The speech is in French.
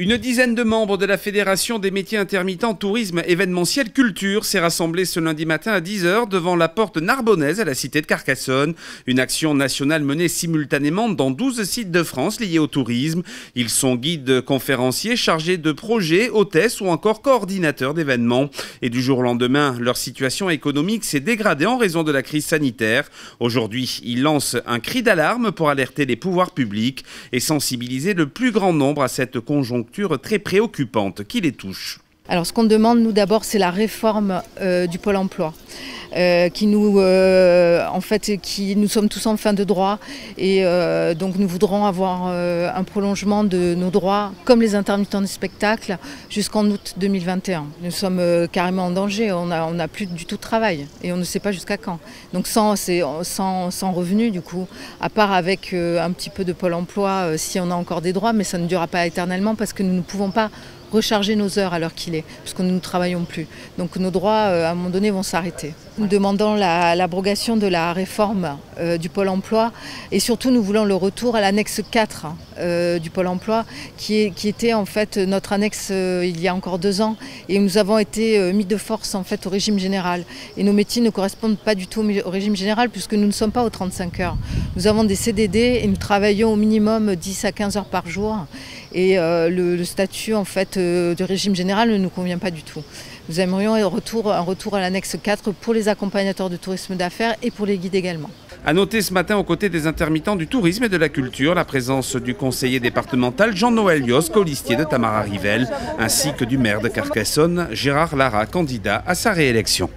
Une dizaine de membres de la Fédération des métiers intermittents tourisme événementiel culture s'est rassemblée ce lundi matin à 10h devant la porte narbonnaise à la cité de Carcassonne. Une action nationale menée simultanément dans 12 sites de France liés au tourisme. Ils sont guides conférenciers chargés de projets, hôtesses ou encore coordinateurs d'événements. Et du jour au lendemain, leur situation économique s'est dégradée en raison de la crise sanitaire. Aujourd'hui, ils lancent un cri d'alarme pour alerter les pouvoirs publics et sensibiliser le plus grand nombre à cette conjoncture très préoccupante qui les touche? Alors ce qu'on demande nous d'abord c'est la réforme euh, du pôle emploi. Euh, qui nous, euh, en fait, qui nous sommes tous en fin de droit et donc nous voudrons avoir un prolongement de nos droits comme les intermittents du spectacle jusqu'en août 2021. Nous sommes carrément en danger, on n'a on plus du tout de travail et on ne sait pas jusqu'à quand. Donc sans, sans, sans revenus du coup, à part avec un petit peu de pôle emploi si on a encore des droits, mais ça ne durera pas éternellement parce que nous ne pouvons pas recharger nos heures à l'heure qu'il est, puisque nous ne travaillons plus. Donc nos droits, euh, à un moment donné, vont s'arrêter. Nous demandons l'abrogation de la réforme euh, du Pôle emploi et surtout nous voulons le retour à l'annexe 4 euh, du Pôle emploi, qui, est, qui, était en fait notre annexe il y a encore deux ans et nous avons été mis de force en fait au régime général. Et nos métiers ne correspondent pas du tout au régime général puisque nous ne sommes pas aux 35 heures. Nous avons des CDD et nous travaillons au minimum 10 à 15 heures par jour et le, statut en fait euh, du régime général ne nous convient pas du tout. Nous aimerions un retour, à l'annexe 4 pour les accompagnateurs de tourisme d'affaires et pour les guides également. À noter ce matin aux côtés des intermittents du tourisme et de la culture la présence du conseiller départemental Jean-Noël Yos, colistier de Tamara Rivel, ainsi que du maire de Carcassonne, Gérard Lara, candidat à sa réélection.